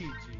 Kiji.